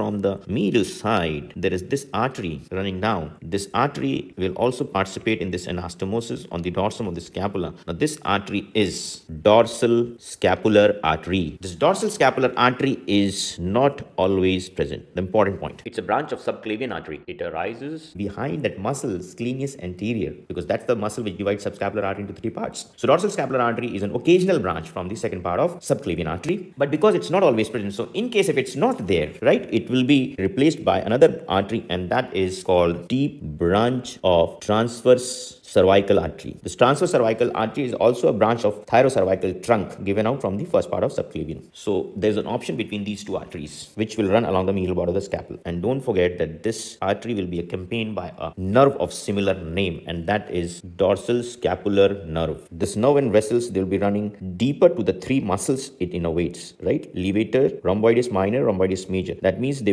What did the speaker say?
from the medial side, there is this artery running down. This artery will also participate in this anastomosis on the dorsum of the scapula. Now, this artery is dorsal scapular artery. This dorsal scapular artery is not always present. The important point. It's a branch of subclavian artery. It arises behind that muscle, scalenus anterior, because that's the muscle which divides subscapular artery into three parts. So, dorsal scapular artery is an occasional branch from the second part of subclavian artery. But because it's not always present, so in case if it's not there, right, it will be replaced by another artery and that is called deep branch of transverse cervical artery. This transverse cervical artery is also a branch of thyrocervical trunk given out from the first part of subclavian. So there's an option between these two arteries which will run along the medial border of the scapula. And don't forget that this artery will be accompanied by a nerve of similar name and that is dorsal scapular nerve. This nerve and vessels they'll be running deeper to the three muscles it innervates, right? Levator, rhomboides minor, rhomboides major. That means they